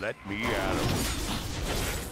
Let me at 'em.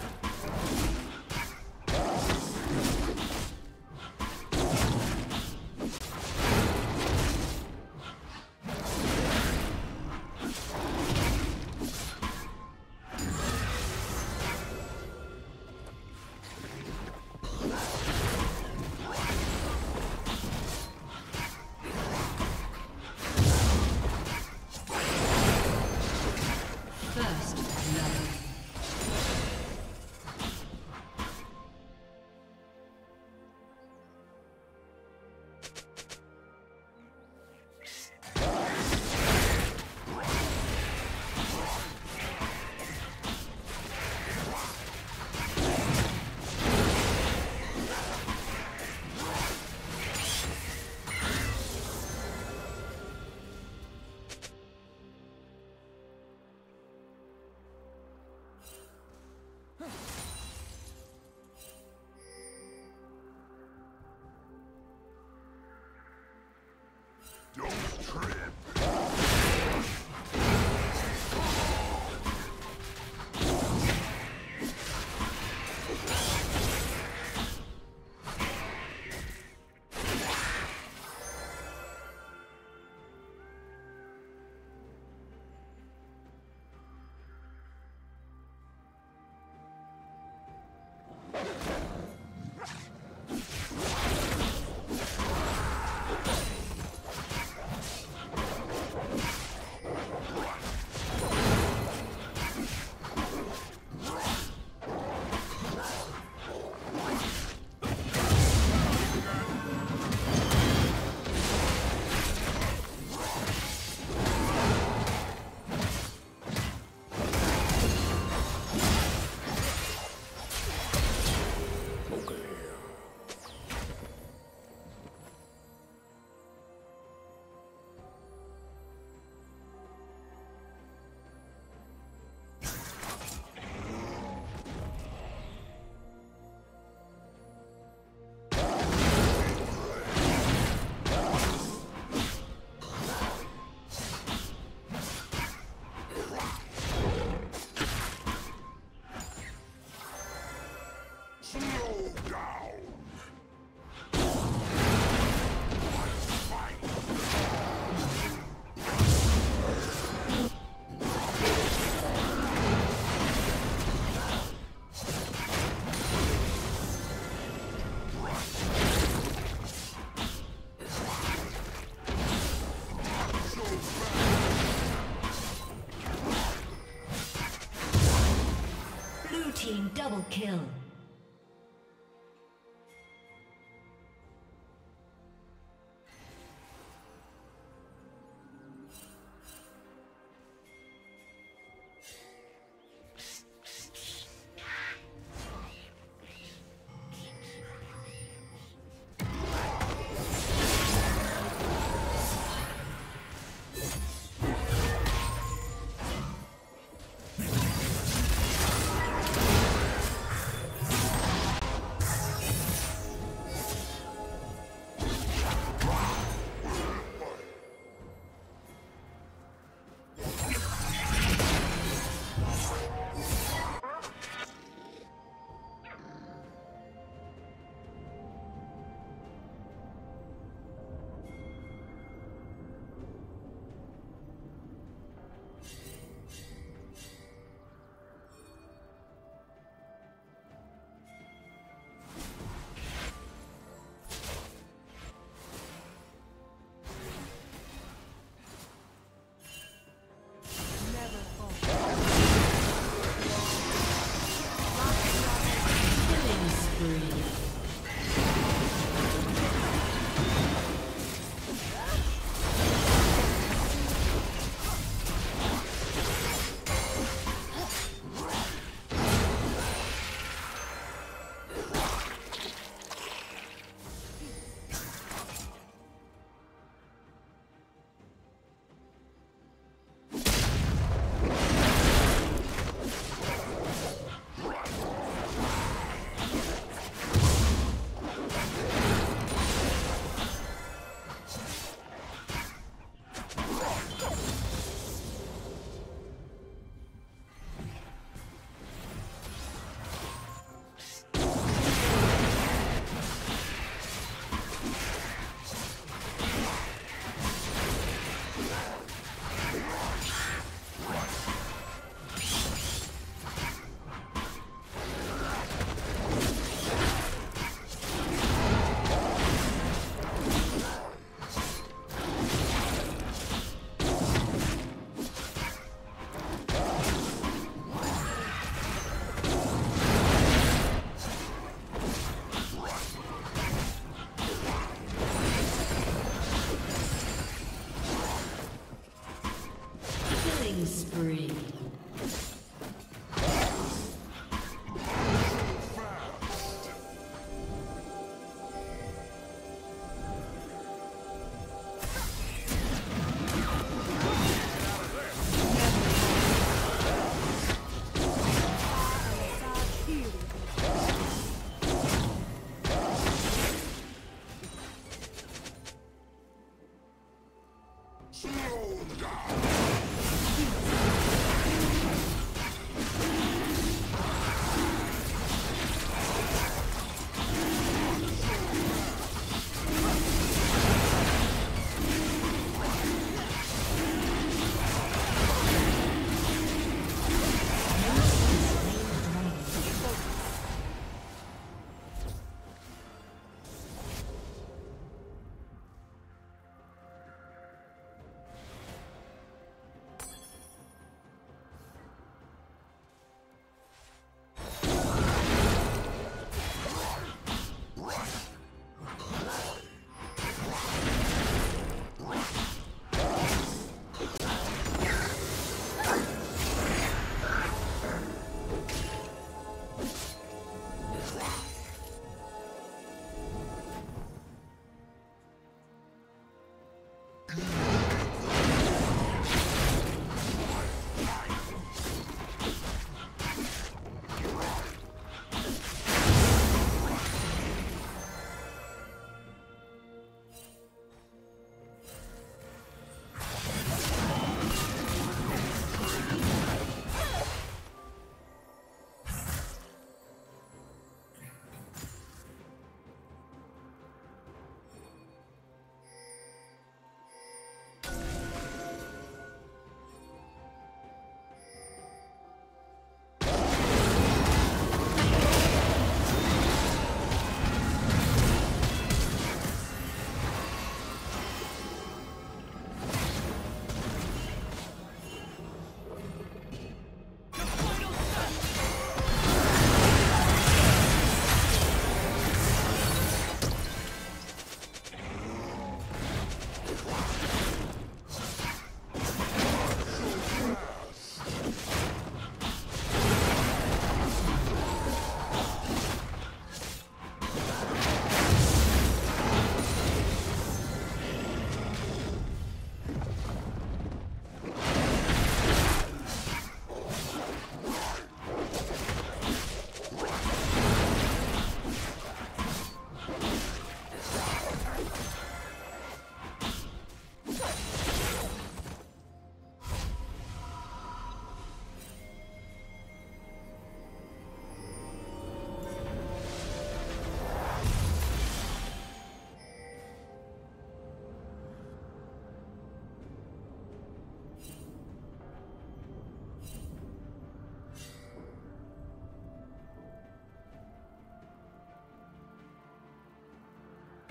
Double kill.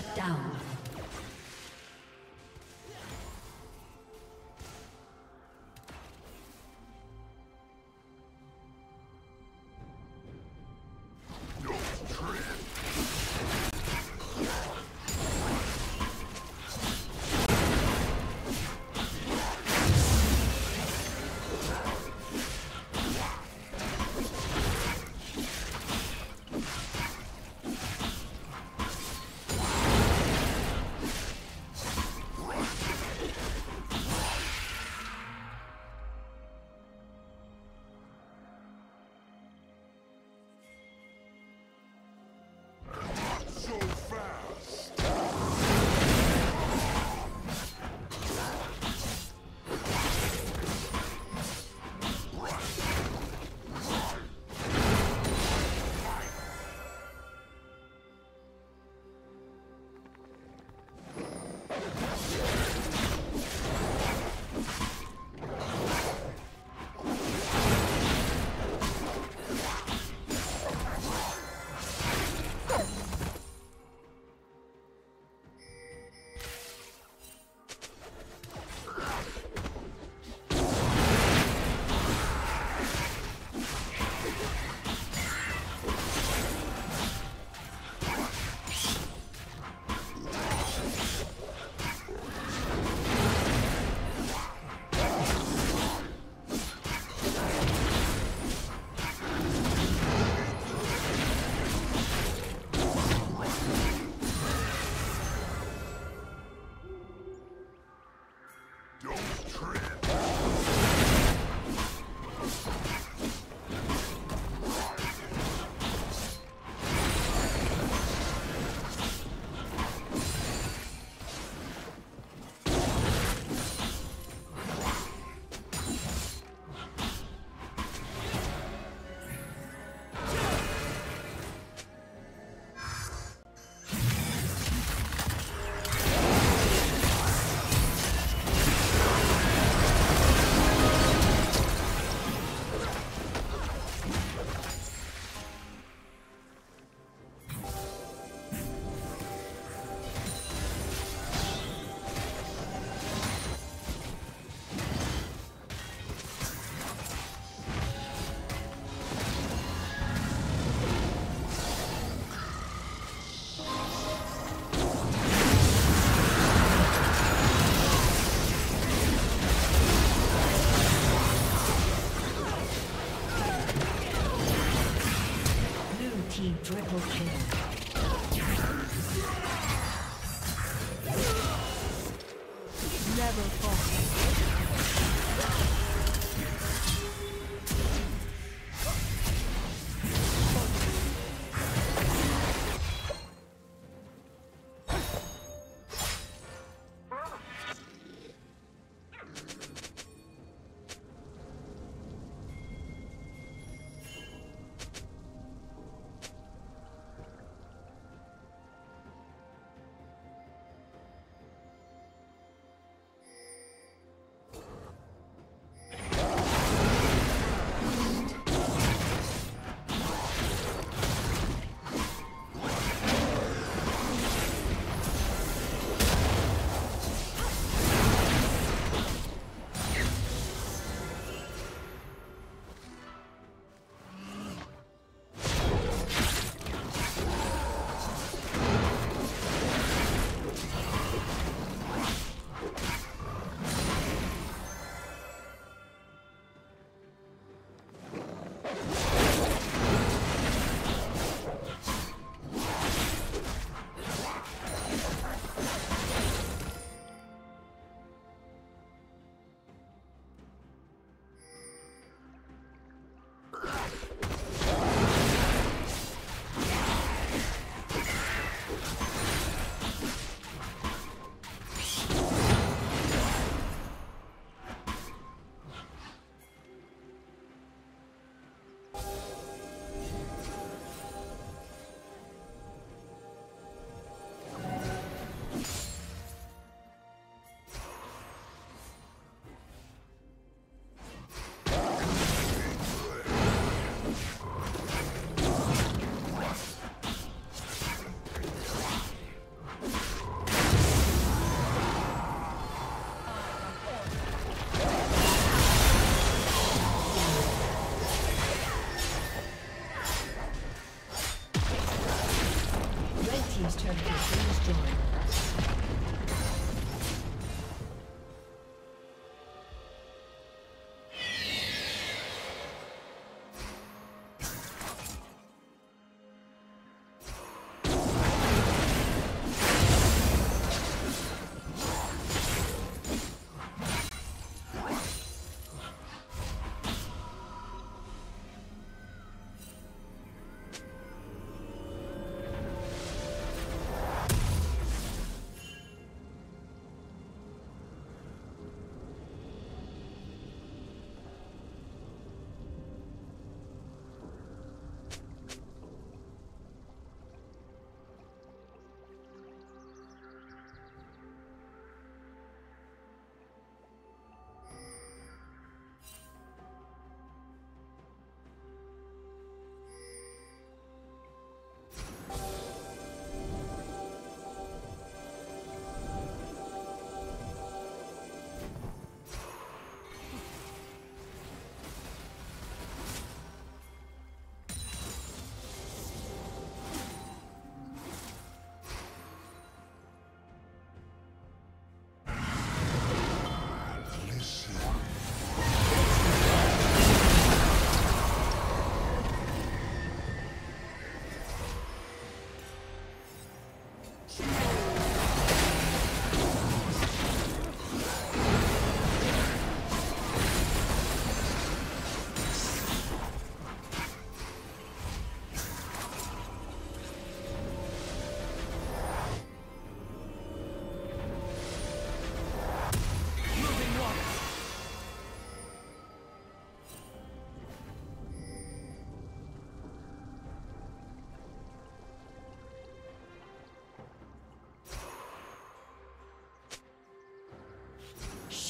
Shut down.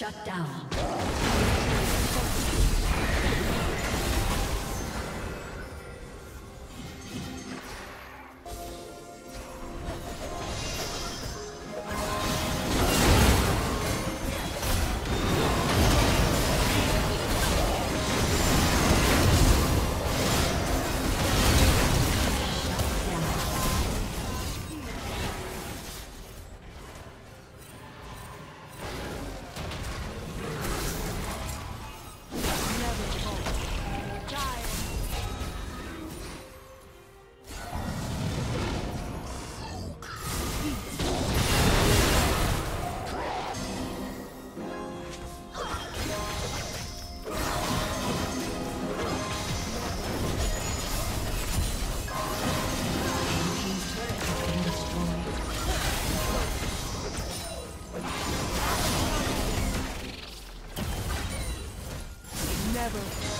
Shut down. Never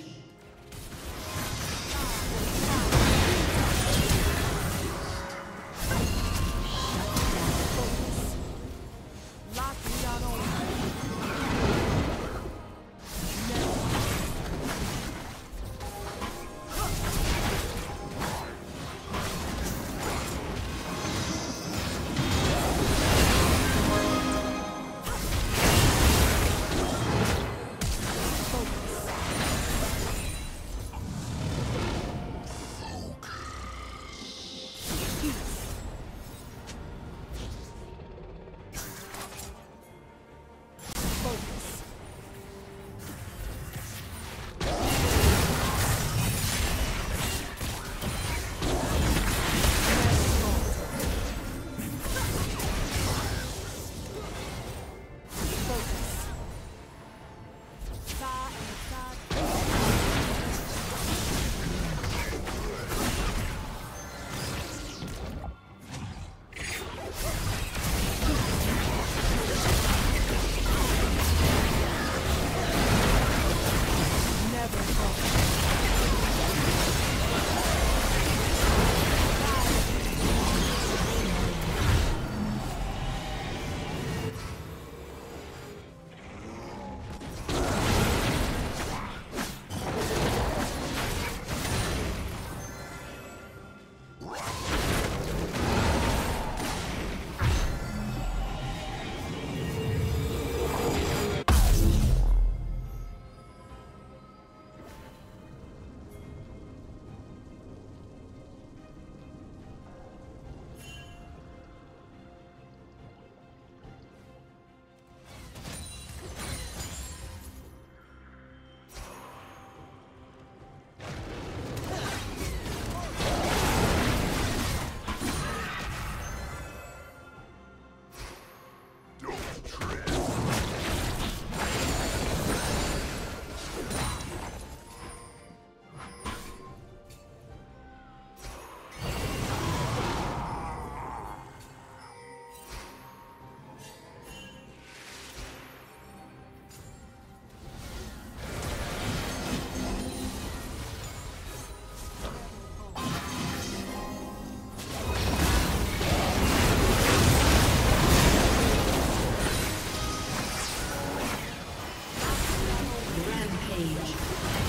Destroyed.